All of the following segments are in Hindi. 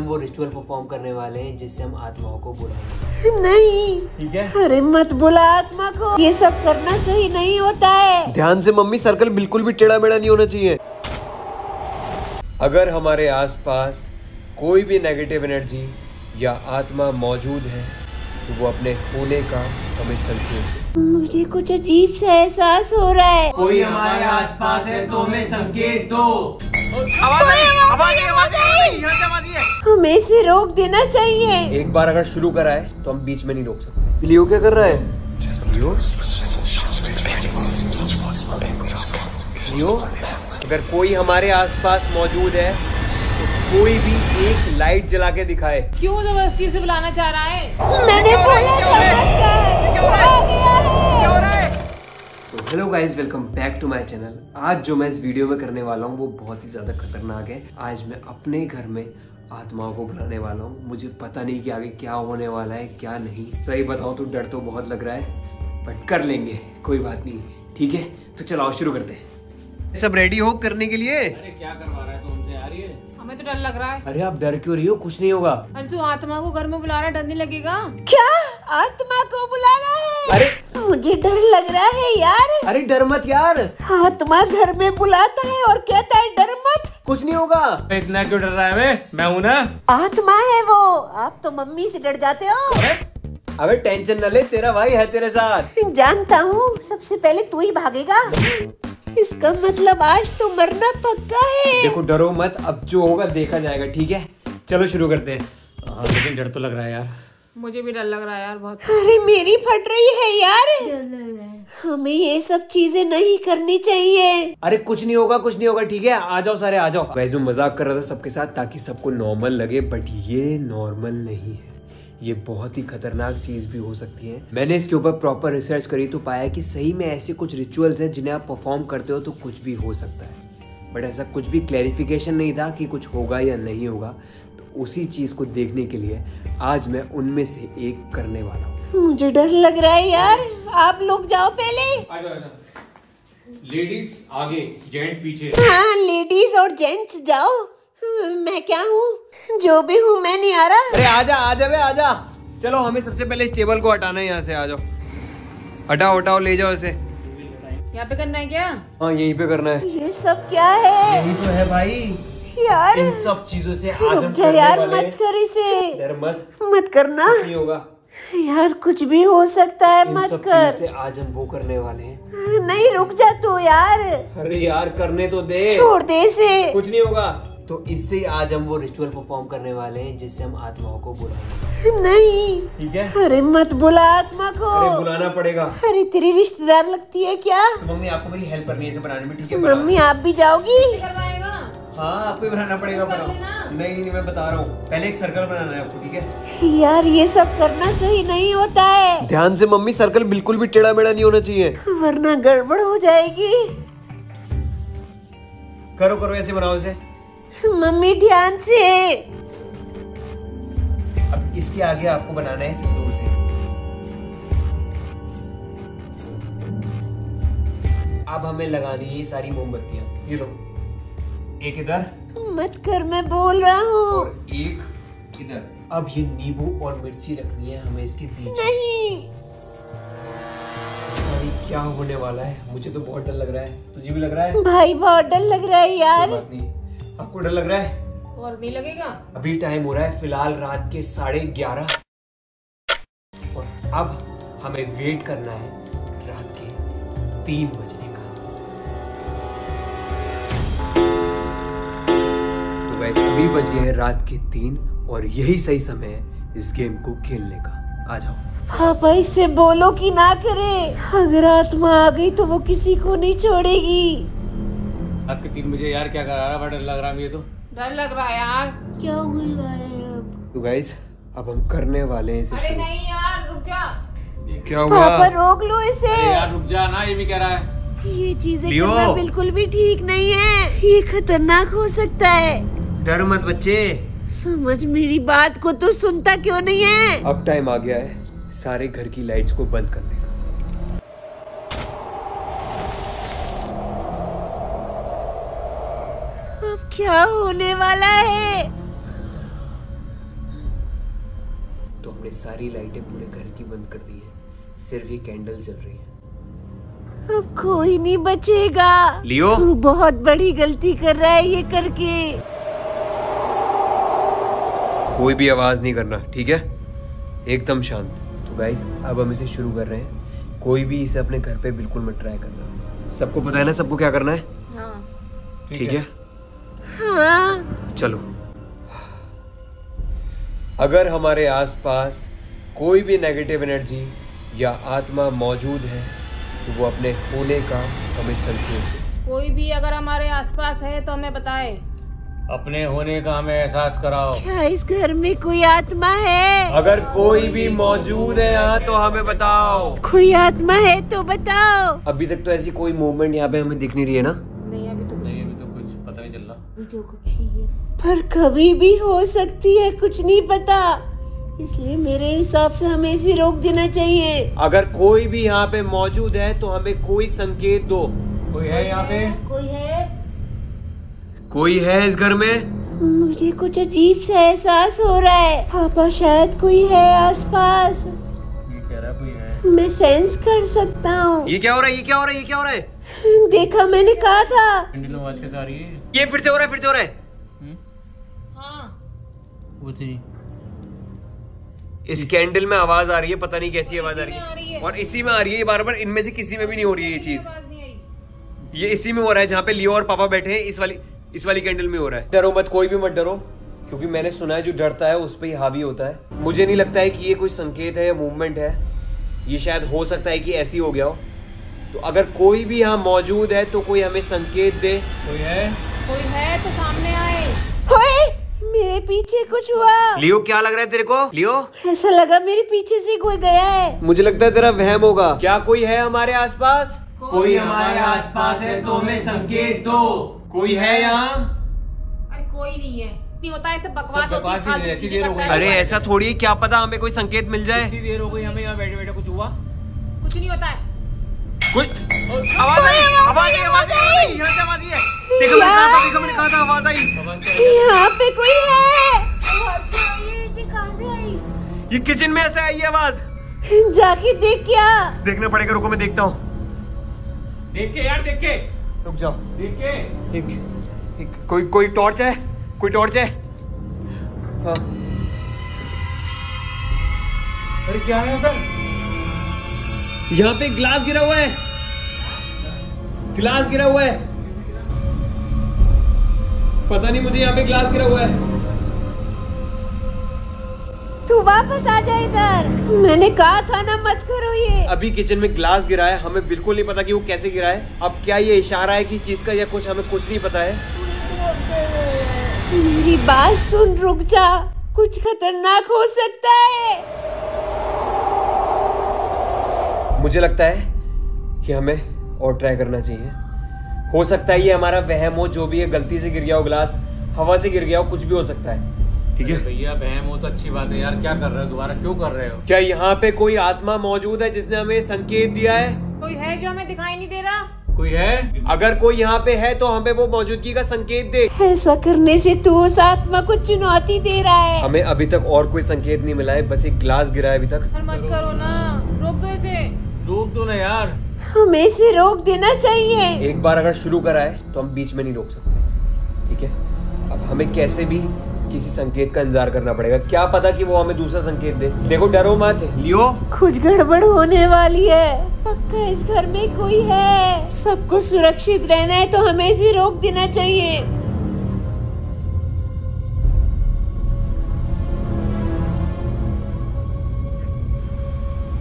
हम वो रिचुअल परफॉर्म करने वाले हैं जिससे हम आत्माओं को बुलाएँगे नहीं। ठीक है? अरे मत बुला आत्मा को। ये सब करना सही नहीं होता है। ध्यान से मम्मी सर्कल बिल्कुल भी टेढ़ा मेढ़ा नहीं होना चाहिए। अगर हमारे आसपास कोई भी नेगेटिव एनर्जी या आत्मा मौजूद है तो वो अपने होने का हमें संकेत मुझे कुछ अजीब सा एहसास हो रहा है। कोई हमारे आसपास है तो हमें संकेत दो। हमें इसे रोक देना चाहिए। एक बार अगर शुरू करा है तो हम बीच में नहीं रोक सकते। लियो क्या कर रहा है? लियो? अगर कोई हमारे आसपास मौजूद है तो कोई भी एक लाइट जला के दिखाए। क्यों ज़बरदस्ती से बुलाना चाह रहा है? मैंने बोला hello guys welcome back to my channel आज जो मैं इस वीडियो में करने वाला हूँ वो बहुत ही ज़्यादा खतरनाक है। आज मैं अपने घर में आत्माओं को बुलाने वाला हूँ। मुझे पता नहीं कि आगे क्या होने वाला है क्या नहीं। सही बताऊँ तो डर तो बहुत लग रहा है बट कर लेंगे कोई बात नहीं। ठीक है? तो चलाओ शुरू करते हैं। सब रेडी हो करने के लिए? क्या करवा हमें तो डर लग रहा है। अरे आप डर क्यों रही हो? कुछ नहीं होगा। अरे तू आत्मा को घर में बुला रहा है डर नहीं लगेगा? क्या? आत्मा को बुला रहा है? अरे। मुझे डर लग रहा है यार। अरे डर मत यार। आत्मा घर में बुलाता है और कहता है डर मत। कुछ नहीं होगा। इतना क्यों डर रहा है बे? मैं हूँ ना। आत्मा है वो। आप तो मम्मी से डर जाते हो। अबे टेंशन न ले तेरा भाई है तेरे साथ। जानता हूँ सबसे पहले तू ही भागेगा। इसका मतलब आज तो मरना पक्का है। देखो डरो मत अब जो होगा देखा जाएगा ठीक है? चलो शुरू करते हैं। हाँ, लेकिन डर तो लग रहा है यार। मुझे भी डर लग रहा है यार बहुत। अरे मेरी फट रही है यार। हमें ये सब चीज़ें नहीं करनी चाहिए। अरे कुछ नहीं होगा कुछ नहीं होगा ठीक है? आ जाओ सारे आ जाओ। वैसे मैं मज़ाक कर रहा था सबके साथ ताकि सबको नॉर्मल लगे बट ये नॉर्मल नहीं है। ये बहुत ही खतरनाक चीज़ भी हो सकती है। मैंने इसके ऊपर प्रॉपर रिसर्च करी तो पाया कि सही में ऐसे कुछ रिचुअल्स हैं जिन्हें आप परफॉर्म करते हो तो कुछ भी हो सकता है। बट ऐसा कुछ भी क्लैरिफिकेशन नहीं था कि कुछ होगा या नहीं होगा। उसी चीज़ को देखने के लिए आज मैं उनमें से एक करने वाला हूँ। मुझे डर लग रहा है यार। आप लोग जाओ पहले। लेडीज़ आगे जेंट पीछे। हाँ लेडीज़ और जेंट्स जाओ। मैं क्या हूँ? जो भी हूँ मैं नहीं आ रहा अरे आजा आजा बे आजा चलो हमें सबसे पहले इस टेबल को हटाना है यहाँ से आ जाओ। हटाओ हटाओ ले जाओ इसे। यहाँ पे करना है क्या? हाँ यहीं पे करना है। ये सब क्या है? यही तो है भाई। यार इन सब चीज़ों से आज हम यार वाले मत कर इसे। मत। मत करना। नहीं होगा। यार कुछ भी हो सकता है इन मत सब चीज़ों कर से आज हम वो करने वाले हैं। नहीं रुक जा तू यार। अरे यार करने तो दे। छोड़ दे इसे। कुछ नहीं होगा। तो इससे आज हम वो रिचुअल परफॉर्म करने वाले हैं जिससे हम आत्माओं को बुलाएँगे। नहीं। ठीक है? अरे मत बुला आत्मा को। अरे बुलाना पड़ेगा। अरे तेरी रिश्तेदार लगती है क्या? तो मम्मी आपको मेरी हेल्प करनी है इसे बनाने में ठीक है? मम्मी आप भी जाओगी? हाँ आपको ही बनाना पड़ेगा बनाओ नहीं नहीं मैं बता रहा हूँ। पहले एक सर्कल बनाना है आपको ठीक है? यार ये सब करना सही नहीं होता है। ध्यान से मम्मी सर्कल बिल्कुल भी टेढ़ा मेढ़ा नहीं होना चाहिए। वरना गड़बड़ हो जाएगी। करो करो ऐसे बनाओ इसे मम्मी ध्यान से। अब इसके आगे आपको बनाना है सिंदूर से। अब हमें लगानी है सारी मोमबत्तियाँ। ये लो। एक इधर। मत कर मैं बोल रहा हूँ। और एक इधर। अब ये नींबू और मिर्ची रखनी है हमें इसके बीच। नहीं। अरे क्या होने वाला है? मुझे तो बहुत डर लग रहा है। तुझे भी लग रहा है? भाई बहुत डर लग रहा है यार। बात नहीं। आपको डर लग रहा है? और नहीं लगेगा? अभी टाइम हो रहा है फ़िलहाल रात के साढ़े ग्यारह। और अब हमें वेट करना है रात के तीन बजने तो अभी बज गए हैं रात के तीन और यही सही समय है इस गेम को खेलने का। आ जाओ। पापा इससे बोलो कि ना करे। अगर आत्मा आ गई तो वो किसी को नहीं छोड़ेगी। रात के तीन बजे यार क्या कर रहा है? डर लग रहा है मुझे तो। डर लग रहा है यार। क्या अब? तो गाइज़ अब हम करने वाले हैं इसे अरे नहीं यार रुक जा। क्या हुआ? पापा रोक लो इसे। अरे यार रुक जा ना ये भी कह रहा है। ये चीज़ें करना बिल्कुल भी ठीक नहीं है। ये खतरनाक हो सकता है। डर मत बच्चे। समझ मेरी बात को तो सुनता क्यों नहीं है? अब टाइम आ गया है सारे घर की लाइट्स को बंद करने का। अब क्या होने वाला है? तो हमने सारी लाइटें पूरे घर की बंद कर दी है। सिर्फ़ ये कैंडल जल रही है। अब कोई नहीं बचेगा। लियो। तू बहुत बड़ी गलती कर रहा है ये करके। कोई भी आवाज़ नहीं करना ठीक है? एकदम शांत। तो गाइस अब हम इसे शुरू कर रहे हैं। कोई भी इसे अपने घर पे बिल्कुल मत ट्राई करना। सबको पता है ना सबको क्या करना है? हाँ। ठीक है। हाँ चलो। अगर हमारे आसपास कोई भी नेगेटिव एनर्जी या आत्मा मौजूद है तो वो अपने होने का हमें संकेत कोई भी अगर हमारे आसपास है तो हमें बताए। अपने होने का हमें एहसास कराओ। क्या इस घर में कोई आत्मा है? अगर कोई भी मौजूद है यहाँ तो हमें बताओ। कोई आत्मा है तो बताओ। अभी तक तो ऐसी कोई मूवमेंट यहाँ पे हमें दिख नहीं रही है ना? नहीं अभी तो नहीं अभी तो कुछ पता नहीं चल रहा। है। पर कभी भी हो सकती है कुछ नहीं पता। इसलिए मेरे हिसाब से हमें इसे रोक देना चाहिए। अगर कोई भी यहाँ पे मौजूद है तो हमें कोई संकेत दो। कोई है यहाँ पे? कोई है कोई है इस घर में? मुझे कुछ अजीब सा एहसास हो रहा है। पापा शायद कोई है आसपास। ये कह रहा कोई है। मैं सेंस कर सकता हूँ। ये क्या हो रहा है? ये क्या हो रहा है? ये क्या हो रहा है? देखा मैंने कहा था। आवाज़ कैसे आ रही है? ये फिर से हो रहा है फिर से हो रहा है। हाँ। इस कैंडल में आवाज़ आ रही है पता नहीं कैसी आवाज़ आ रही है। और इसी में आ रही है ये बार बार इनमें से किसी में भी नहीं हो रही है ये चीज़। आवाज़ नहीं आई। ये इसी में हो रहा है जहाँ पे लियो और पापा बैठे हैं इस वाली इस वाली कैंडल में हो रहा है। डरो मत कोई भी मत डरो क्योंकि मैंने सुना है जो डरता है उस पर ही हावी होता है। मुझे नहीं लगता है कि ये कोई संकेत है या मूवमेंट है। ये शायद हो सकता है कि ऐसी हो गया हो। तो अगर कोई भी यहाँ मौजूद है तो कोई हमें संकेत दे। कोई है? कोई है तो सामने आए। ओए मेरे पीछे कुछ हुआ। लियो क्या लग रहा है तेरे को? लियो? ऐसा लगा मेरे पीछे से कोई गया है। मुझे लगता है तेरा वहम होगा। क्या कोई है हमारे आसपास? कोई हमारे आसपास है तो हमें संकेत दो। कोई है यहाँ? अरे कोई नहीं है। नहीं होता ऐसे बकवास होती है, ऐसी देर गई। अरे ऐसा थोड़ी है, क्या पता हमें कोई संकेत मिल जाए? इतनी देर हो गई हमें यहाँ बैठे बैठे कुछ हुआ? कुछ नहीं होता है। कुछ आवाज़ आई आवाज़ आई आवाज़ आई यहाँ से आवाज़ आई है। देखो मैंने कहा था देखो मैंने कहा था आवाज़ आई आवाज़ आई। यहाँ पे कोई है? ये किचन में ऐसे आई है आवाज़। जाके देख क्या? देखना पड़ेगा रुको मैं देखता हूँ। देख के यार देख के। रुक जाओ। एक, एक कोई कोई टॉर्च है? कोई टॉर्च है? हाँ। अरे क्या है उधर? यहाँ पे ग्लास गिरा हुआ है। ग्लास गिरा हुआ है। पता नहीं मुझे यहाँ पे ग्लास गिरा हुआ है। तू वापस आ जा इधर। मैंने कहा था ना मत करो ये। अभी किचन में ग्लास गिरा है हमें बिल्कुल नहीं पता कि वो कैसे गिरा है। अब क्या ये इशारा है कि चीज़ का या कुछ हमें कुछ नहीं पता है? मेरी बात सुन रुक जा। कुछ खतरनाक हो सकता है। मुझे लगता है कि हमें और ट्राई करना चाहिए। हो सकता है ये हमारा वहम हो जो भी है गलती से गिर गया हो ग्लास हवा से गिर गया हो कुछ भी हो सकता है। ठीक है। भैया बहम हो तो अच्छी बात है यार। क्या कर रहे हो? दोबारा क्यों कर रहे हो? क्या यहाँ पे कोई आत्मा मौजूद है जिसने हमें संकेत दिया है? कोई है जो हमें दिखाई नहीं दे रहा? कोई है? अगर कोई यहाँ पे है तो हमें वो मौजूदगी का संकेत दे। ऐसा करने से तू उस आत्मा को चुनौती दे रहा है। हमें अभी तक और कोई संकेत नहीं मिला है बस एक ग्लास गिरा है अभी तक। मत करो ना। रोक दो इसे। रोक दो ना यार। हमें इसे रोक देना चाहिए। एक बार अगर शुरू करा है तो हम बीच में नहीं रोक सकते। ठीक है? अब हमें कैसे भी किसी संकेत का इंतज़ार करना पड़ेगा। क्या पता कि वो हमें दूसरा संकेत दे। देखो डरो मत। लियो। कुछ गड़बड़ होने वाली है। पक्का इस घर में कोई है? सबको सुरक्षित रहना है तो हमें इसे रोक देना चाहिए।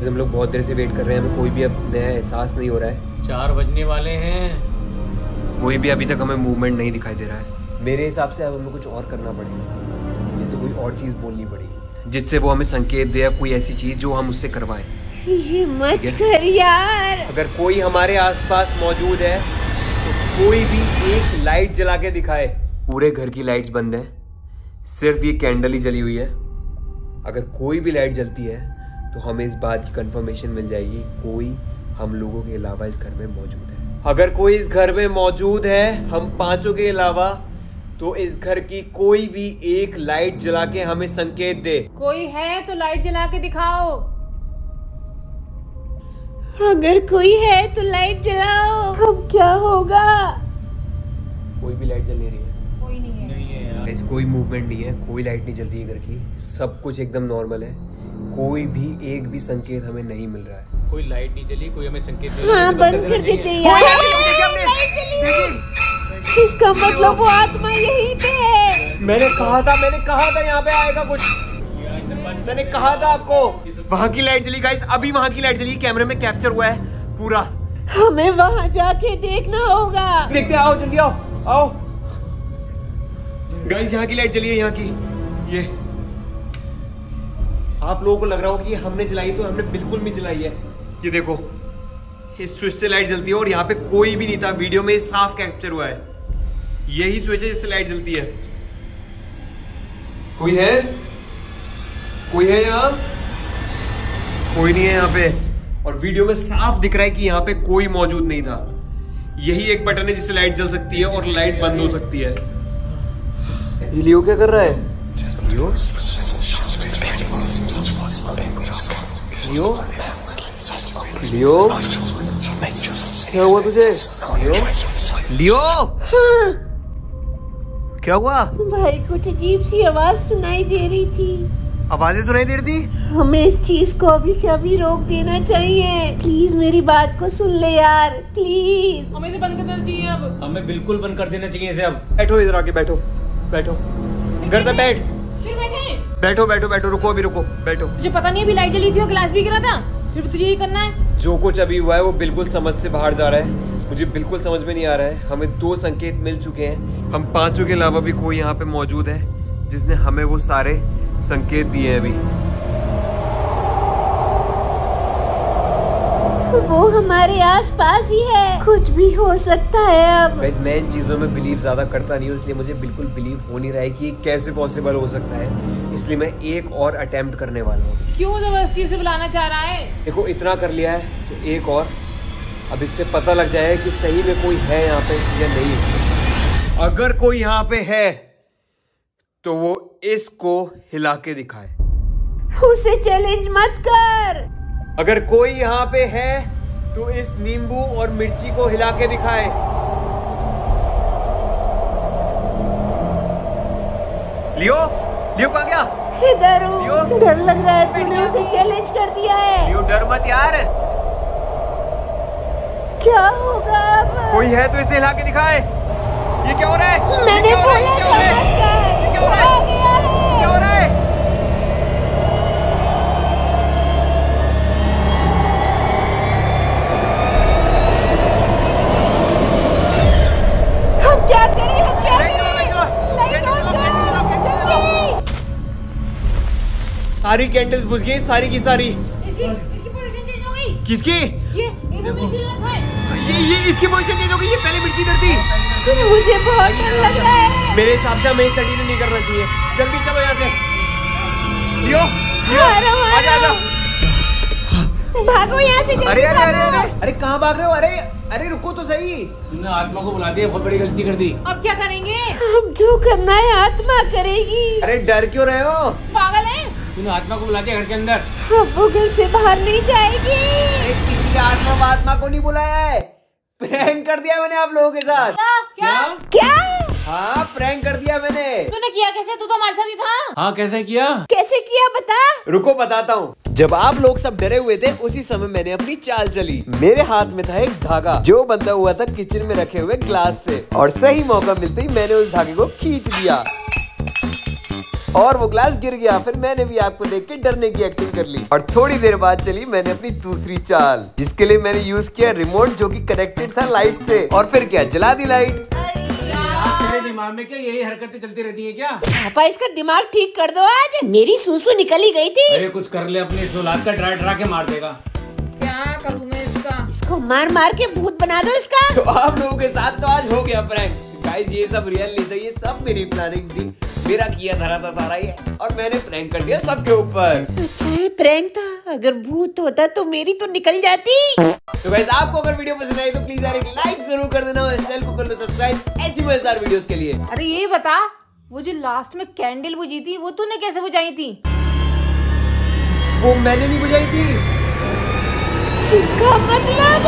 हम लोग बहुत देर से वेट कर रहे हैं। हमें कोई भी अब नया एहसास नहीं हो रहा है। चार बजने वाले हैं। कोई भी अभी तक हमें मूवमेंट नहीं दिखाई दे रहा है। मेरे हिसाब से अब हमें कुछ और करना पड़ेगा। ये तो कोई और चीज़ बोलनी पड़ेगी। जिससे वो हमें संकेत दे या कोई ऐसी चीज़ जो हम उससे करवाएँ। ये मत कर यार। अगर कोई हमारे आसपास मौजूद है तो कोई भी एक लाइट जला के दिखाए। पूरे घर की लाइट्स बंद है। सिर्फ़ ये कैंडल ही जली हुई है। अगर कोई भी लाइट जलती है तो हमें इस बात की कंफर्मेशन मिल जाएगी कोई हम लोगों के अलावा इस घर में मौजूद है। अगर कोई इस घर में मौजूद है हम पाँचों के अलावा तो इस घर की कोई भी एक लाइट जला के हमें संकेत दे। कोई है तो लाइट जला के दिखाओ। अगर कोई है तो लाइट जलाओ। अब क्या होगा? कोई भी लाइट जल नहीं रही है। कोई नहीं है। नहीं है यार। कोई मूवमेंट नहीं है कोई लाइट नहीं जल रही है घर की। सब कुछ एकदम नॉर्मल है। कोई भी एक भी संकेत हमें नहीं मिल रहा है। कोई लाइट नहीं चली कोई हमें संकेत नहीं हाँ बंद कर देते यार। लाइट जली। इसका मतलब वो आत्मा यहीं पे है। मैंने कहा था मैंने कहा था यहाँ पे आएगा कुछ। मैंने कहा था आपको। वहाँ की लाइट जली गाइस अभी वहाँ की लाइट जली। कैमरे में कैप्चर हुआ है पूरा। हमें वहाँ जाके देखना होगा। देखते आओ जल्दी आओ। आओ। गाइस यहाँ की लाइट जली है यहाँ की। ये। आप लोगों को लग रहा हो कि हमने जलाई तो हमने बिल्कुल नहीं जलाई है। ये देखो इस स्विच से लाइट जलती है और यहाँ पे कोई भी नहीं था। वीडियो में साफ़ कैप्चर हुआ है। यही स्विच है जिससे लाइट जलती है। कोई है? कोई है यहाँ? कोई नहीं है यहाँ पे। और वीडियो में साफ़ दिख रहा है कि यहाँ पे कोई मौजूद नहीं था। यही एक बटन है जिससे लाइट जल सकती है और लाइट बंद हो सकती है। ये लियो क्या कर रहा है? लियो लियो क्या हुआ तुझे लियो लियो क्या हुआ भाई कुछ अजीब सी आवाज़ सुनाई दे रही थी। आवाज़ें सुनाई दे रही थी? हमें इस चीज़ को अभी के अभी रोक देना चाहिए। प्लीज़ मेरी बात को सुन ले यार। प्लीज़ हमें इसे बंद कर देना चाहिए अब। हमें बिल्कुल बंद कर देना चाहिए इसे अब। बैठो इधर आके बैठो। बैठो। घर पे बैठ। बैठे बैठो बैठो रुको अभी रुको बैठो। तुझे पता नहीं अभी लाइट जली थी और ग्लास भी गिरा था? फिर तुझे यही करना है? जो कुछ अभी हुआ है वो बिल्कुल समझ से बाहर जा रहा है। मुझे बिल्कुल समझ में नहीं आ रहा है। हमें दो संकेत मिल चुके हैं। हम पाँचों के अलावा भी कोई यहाँ पे मौजूद है जिसने हमें वो सारे संकेत दिए हैं अभी। वो हमारे आसपास ही है। कुछ भी हो सकता है अब। गाइस मैं इन चीज़ों में बिलीव ज़्यादा करता नहीं हूँ इसलिए मुझे बिल्कुल बिलीव हो नहीं रहा है कि ये कैसे पॉसिबल हो सकता है। इसलिए मैं एक और अटेम्प्ट करने वाला हूँ। क्यों ज़बरदस्ती से बुलाना चाह रहा है? देखो इतना कर लिया है तो एक और। अब इससे पता लग जाए कि सही में कोई है यहाँ पे या नहीं। अगर कोई यहाँ पे है तो वो इसको हिला के दिखाए। उसे चैलेंज मत कर! अगर कोई यहाँ पे है तो इस नींबू और मिर्ची को हिला के दिखाए। लियो? लियो कहाँ गया? इधर डर लग रहा है तूने उसे चैलेंज कर दिया है। यू डर मत यार। क्या होगा अब? कोई है तो इसे हिला के दिखाए। ये क्या हो रहा है? मैंने क्या बोला क्या था? मत कर ये क्या हो रहा है? क्या हो रहा है? सारी कैंडल्स बुझ गई सारी की सारी। इसकी इसकी पोजीशन चेंज हो गई? किसकी? ये ये है। ये ये इसकी पोजीशन चेंज हो गई ये पहले मिर्ची इधर थी। मुझे बहुत डर लग रहा है। मेरे हिसाब से हमें इस कंटिन्यू नहीं करना चाहिए। जल्दी चलो यहाँ से। लियो लियो। आ रहा आ आजा आजा भागो यहाँ से अरे जल्दी अरे अरे अरे कहाँ भाग रहे हो? अरे अरे रुको तो सही। तुमने आत्मा को बुला दिया बहुत बड़ी गलती कर दी। अब क्या करेंगे? अब जो करना है आत्मा करेगी। अरे डर क्यों रहे हो? पागल है तूने आत्मा को बुला दिया घर के अंदर? अब वो घर से बाहर नहीं जाएगी। किसी आत्मा वात्मा को नहीं बुलाया है। प्रैंक कर दिया मैंने आप लोगों के साथ। क्या? क्या? क्या? हाँ प्रैंक कर दिया मैंने। तूने किया कैसे? तू तो हमारे साथ ही था। हाँ कैसे किया? कैसे किया बता? रुको बताता हूँ। जब आप लोग सब डरे हुए थे उसी समय मैंने अपनी चाल चली। मेरे हाथ में था एक धागा जो बंधा हुआ था किचन में रखे हुए ग्लास से। और सही मौका मिलते ही मैंने उस धागे को खींच दिया। और वो ग्लास गिर गया। फिर मैंने भी आपको देख के डरने की एक्टिंग कर ली। और थोड़ी देर बाद चली मैंने अपनी दूसरी चाल। जिसके लिए मैंने यूज़ किया रिमोट जो कि कनेक्टेड था लाइट से। और फिर क्या जला दी लाइट तेरे दिमाग में क्या यही हरकतें चलती रहती है क्या? पापा इसका दिमाग ठीक कर दो आज। मेरी सूसू निकली गई थी। अरे कुछ कर ले अपनी औलाद का डरा डरा के मार देगा। क्या करूँ मैं इसका? इसको मार मार के भूत बना दो इसका। तो आप लोगों के साथ तो आज हो गया प्रैंक गाइस ये सब रियल नहीं था ये सब मेरी प्लानिंग थी। मेरा किया धरा था सारा ये और मैंने प्रैंक कर दिया सबके ऊपर। अच्छा है प्रैंक था अगर भूत होता तो मेरी तो निकल जाती। तो गाइस आपको अगर वीडियो पसंद आई तो प्लीज़ यार एक लाइक ज़रूर कर देना और चैनल को कर लो सब्सक्राइब ऐसी मज़ेदार वीडियोस के लिए। अरे ये बता वो जो लास्ट में कैंडल बुझी थी वो तूने कैसे बुझाई थी? वो मैंने नहीं बुझाई थी। इसका मतलब